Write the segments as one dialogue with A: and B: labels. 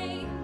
A: way.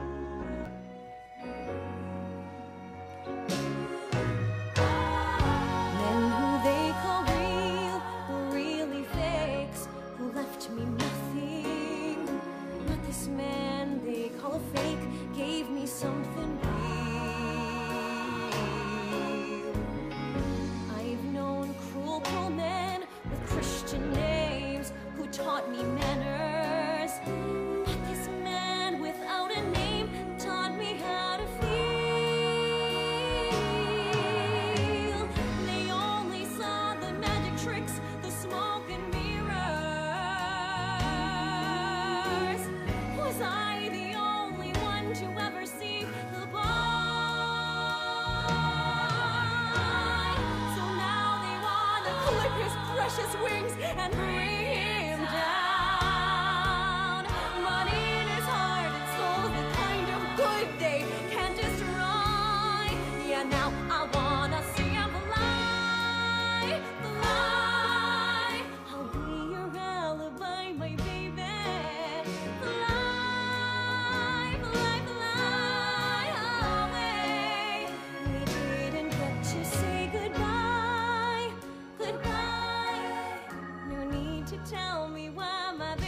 A: Precious wings and bring goodbye,